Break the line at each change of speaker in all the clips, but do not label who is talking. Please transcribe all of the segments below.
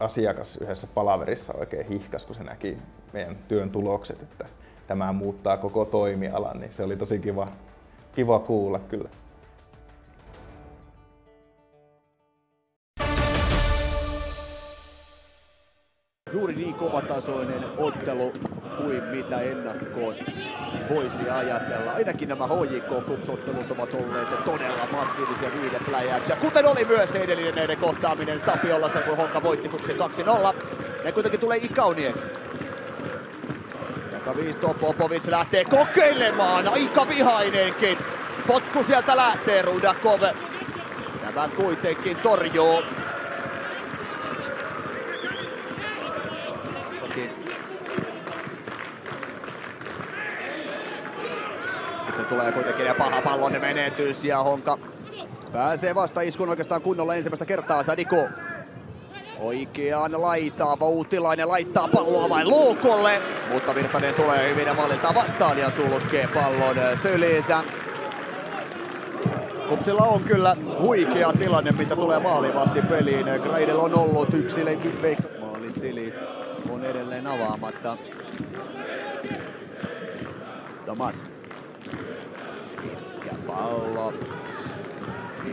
asiakas yhdessä palaverissa oikein hihkas, kun se näki meidän työn tulokset, että tämä muuttaa koko toimialan, niin se oli tosi kiva, kiva kuulla kyllä.
Juuri niin kovatasoinen ottelu kuin mitä ennakkoon voisi ajatella. Ainakin nämä HJK kupsottelut ovat olleet todella massiivisia viiden pläjäyksiä, kuten oli myös edellinen näiden kohtaaminen Tapiolassa, kun Honka voitti kupsi 2-0. Ja kuitenkin tulee ikaunieks. Takaviisto Popovic lähtee kokeilemaan, aika vihainenkin. Potku sieltä lähtee Rudakov. Tämä kuitenkin torjuu. Tulee kuitenkin paha pallon menetys ja Honka pääsee vasta iskun oikeastaan kunnolla ensimmäistä kertaa Sadiko. Oikeaan laitaa, Voutilainen laittaa palloa vain luukolle, mutta Virtanen tulee hyvin valilta vastaan ja sulkee pallon syliinsä. Kupsilla on kyllä huikea tilanne, mitä tulee peliin. Greidel on ollut yksi maalintili on edelleen avaamatta. Thomas. Pallo.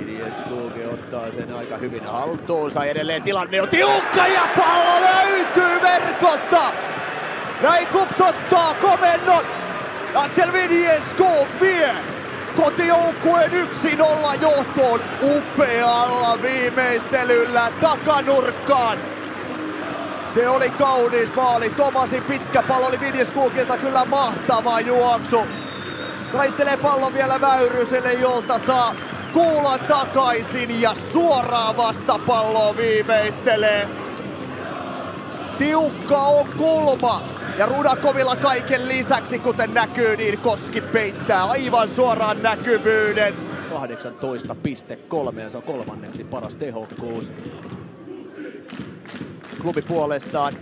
Idies Kuuki ottaa sen aika hyvin haltuunsa. Edelleen tilanne on tiukka ja pallo löytyy verkosta. Näin kupsottaa komennon. Axel Vidjeskuuk vie kotijoukkueen 1-0 johtoon upealla viimeistelyllä takanurkkaan. Se oli kaunis maali. Tomasin pitkä pallo oli Vidjeskuukilta kyllä mahtava juoksu. Taistelee pallon vielä Väyryselle, jolta saa kuulan takaisin ja suoraan vastapalloa viimeistelee. Tiukka on kulma ja Rudakovilla kaiken lisäksi, kuten näkyy, niin Koski peittää aivan suoraan näkyvyyden. 18,3 ja se on kolmanneksi paras tehokkuus. Klubi puolestaan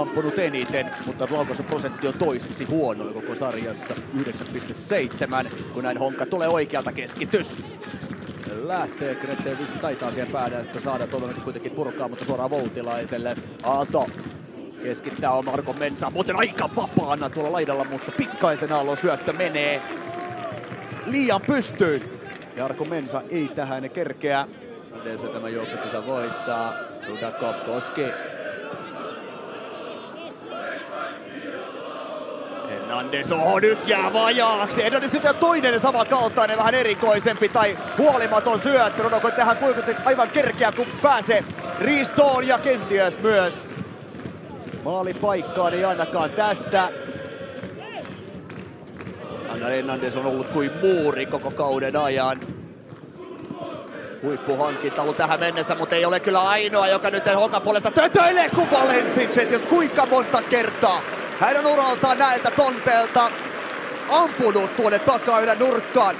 ampunut eniten, mutta prosentti on toiseksi huonoin koko sarjassa 9,7, kun näin Honka tulee oikealta keskitys. Lähtee, Kretsevis taitaa siihen päädä, että saadaan toivon kuitenkin purkaa, mutta suoraan Voutilaiselle. Aalto keskittää on Marko Mensa, muuten aika vapaana tuolla laidalla, mutta pikkaisen aallon syöttö menee liian pystyyn. Jarko Mensa ei tähän kerkeä. Miten se tämä juoksukisa voittaa? Rudakov koski Hernandez, oho nyt jää vajaaksi. Hernandez sitten toinen samankaltainen, vähän erikoisempi tai huolimaton syöttö. Rodoko tähän kuitenkin aivan kerkeä, kun pääsee riistoon ja kenties myös maalipaikkaan, ei ainakaan tästä. Anna Hernandez on ollut kuin muuri koko kauden ajan. Huippuhankinta ollut tähän mennessä, mutta ei ole kyllä ainoa, joka nyt Hokan puolesta tötöilee kuin Valensic, jos kuinka monta kertaa on uraltaan näiltä tonteelta ampunut tuonne takaydä nurkkaan.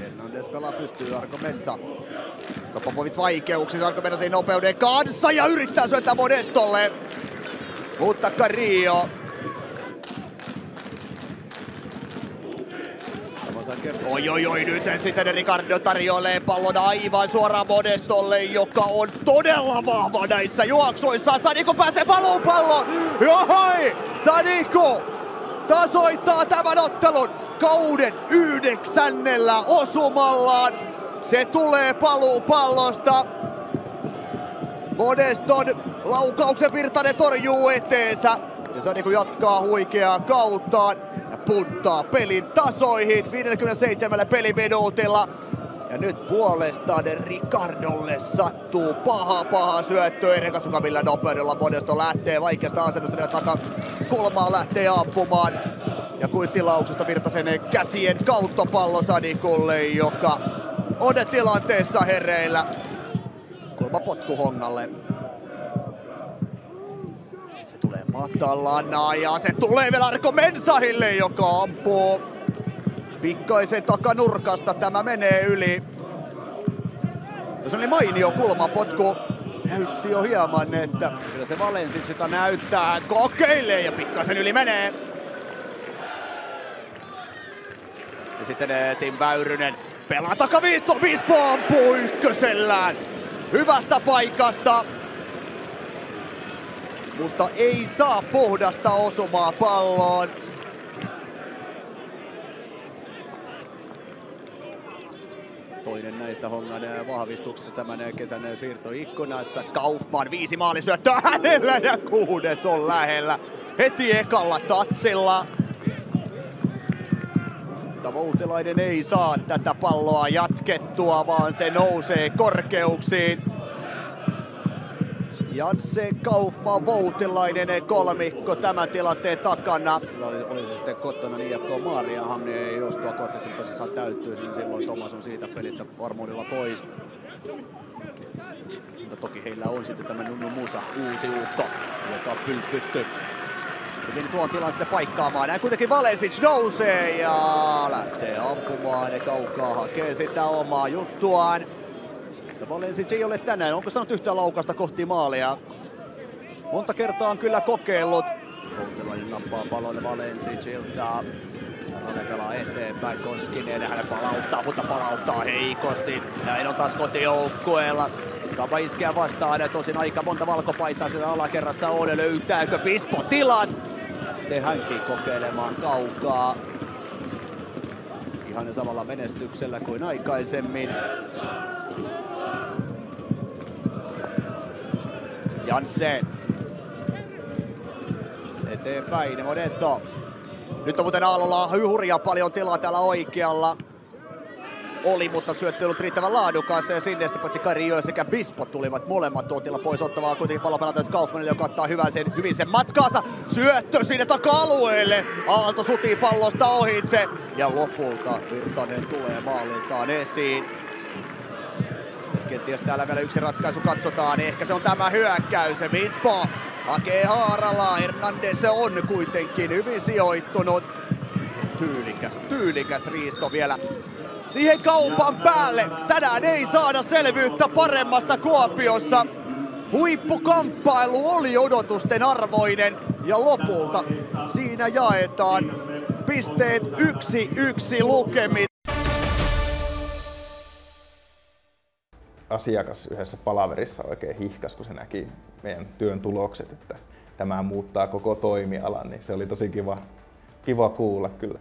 Hernandez pelaa pystyy Arko Mensa. Popovic vaikeuksissa, Arko Mensa nopeuden kanssa ja yrittää syöttää Modestolle. Mutta Carillo Oi oi oi, nyt sitten Ricardo tarjoilee pallon aivan suoraan Modestolle, joka on todella vahva näissä juoksuissa. Sadiko pääsee paluun pallo. Johoi! Sadiko tasoittaa tämän ottelun kauden yhdeksännellä osumallaan. Se tulee paluu pallosta. Modeston laukauksen Virtanen torjuu eteensä. Ja Sadiko jatkaa huikeaa kauttaan punttaa pelin tasoihin 57 peliminuutilla. Ja nyt puolestaan Ricardolle sattuu paha paha syöttö Erikasukavilla nopeudella. Modesto lähtee vaikeasta asennosta vielä taka kulmaa lähtee ampumaan. Ja kuin tilauksesta Virtasen käsien kautta pallo Sadikulle, joka on tilanteessa hereillä. Kulma potku Hongalle matalana ja se tulee vielä Arko Mensahille, joka ampuu pikkaisen takanurkasta. Tämä menee yli. Se oli mainio kulmapotku näytti jo hieman, että kyllä se Valensin sitä näyttää. Kokeilee ja pikkasen yli menee. Ja sitten eh, Tim Väyrynen pelaa takaviisto, Bispo ampuu ykkösellään. Hyvästä paikasta. Mutta ei saa puhdasta osumaa palloon. Toinen näistä Hongan vahvistuksista tämän kesän siirtoikkunassa. Kaufman viisi maalisyöttöä hänellä ja kuudes on lähellä. Heti ekalla tatsilla. Mutta ei saa tätä palloa jatkettua, vaan se nousee korkeuksiin. Janse Kaufman Voutilainen kolmikko tämän tilanteen takana. Oli, oli se sitten kotona niin IFK Maariahamn, niin jos tuo kotiti tosissaan täyttyy, niin silloin Tomas on siitä pelistä varmuudella pois. Mutta toki heillä on sitten tämä Nunu Musa, uusi ukko, joka pystyy Hyvin tuon tilan sitten paikkaamaan. Näin kuitenkin Valesic nousee ja lähtee ampumaan ja kaukaa hakee sitä omaa juttuaan. Mutta Valesic ei ole tänään. Onko saanut yhtään laukasta kohti maalia? Monta kertaa on kyllä kokeillut. Koutelainen nappaa pallon Valensicilta. Rane pelaa eteenpäin Koskinen ja hänen palauttaa, mutta palauttaa heikosti. Näin on taas kotijoukkueella. Saapa iskeä vastaan, tosin aika monta valkopaitaa siellä alakerrassa on. Löytääkö Pispo tilat? lähtee hänkin kokeilemaan kaukaa. Ihan samalla menestyksellä kuin aikaisemmin. Janssen. Eteenpäin, Modesto. Nyt on muuten Aallolla hurja paljon tilaa täällä oikealla oli, mutta syöttö ollut riittävän laadukas. Ja sinne sitten paitsi Kario sekä Bispo tulivat molemmat tuotilla pois ottavaa kuitenkin pallo pelataan Kaufmanille, joka ottaa hyvän sen, hyvin sen matkaansa. Syöttö sinne taka-alueelle. Aalto sutii pallosta ohitse. Ja lopulta Virtanen tulee maaliltaan esiin. Kenties täällä vielä yksi ratkaisu katsotaan. Ehkä se on tämä hyökkäys. Bispo hakee haaralla. Hernandez on kuitenkin hyvin sijoittunut. Tyylikäs, tyylikäs riisto vielä siihen kaupan päälle. Tänään ei saada selvyyttä paremmasta Kuopiossa. Huippukamppailu oli odotusten arvoinen ja lopulta siinä jaetaan pisteet yksi yksi lukemin.
Asiakas yhdessä palaverissa oikein hihkas, kun se näki meidän työn tulokset, että tämä muuttaa koko toimialan, niin se oli tosi kiva, kiva kuulla kyllä.